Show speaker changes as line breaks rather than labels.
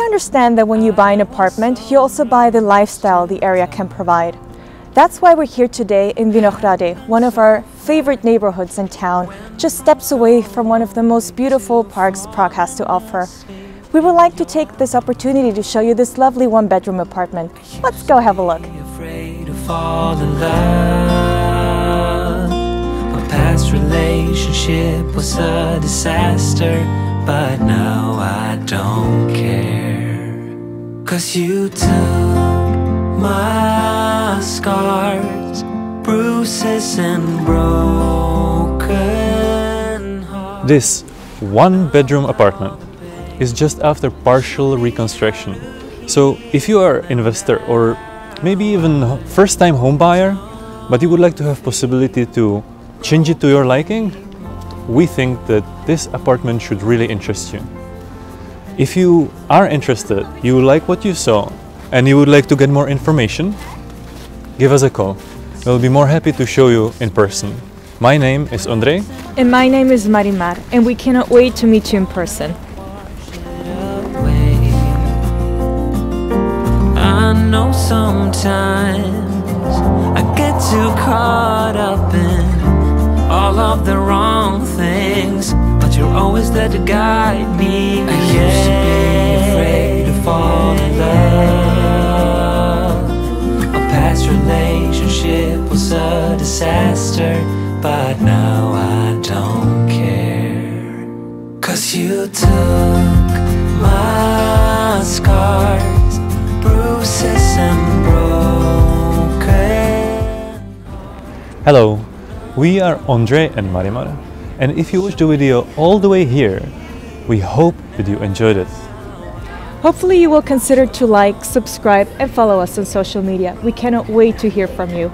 understand that when you buy an apartment, you also buy the lifestyle the area can provide. That's why we're here today in Vinohrady, one of our favorite neighborhoods in town, just steps away from one of the most beautiful parks Prague has to offer. We would like to take this opportunity to show you this lovely one-bedroom apartment. Let's go have a look.
Relationship was a disaster, but now I don't care. Cause you took my scars, bruises, and broken hearts.
This one bedroom apartment is just after partial reconstruction. So if you are investor or maybe even first time home buyer, but you would like to have possibility to change it to your liking, we think that this apartment should really interest you. If you are interested, you like what you saw, and you would like to get more information, give us a call. We'll be more happy to show you in person. My name is Ondrej.
And my name is Marimar, and we cannot wait to meet you in person.
I know sometimes I get too caught up in all of the there to guide me. I used to be afraid to fall in love. A past relationship was a disaster, but now I don't care. Cause you took my scars, bruises and broken.
Hello, we are Ondrej and Marimar, and if you watched the video all the way here, we hope that you enjoyed it.
Hopefully you will consider to like, subscribe and follow us on social media. We cannot wait to hear from you.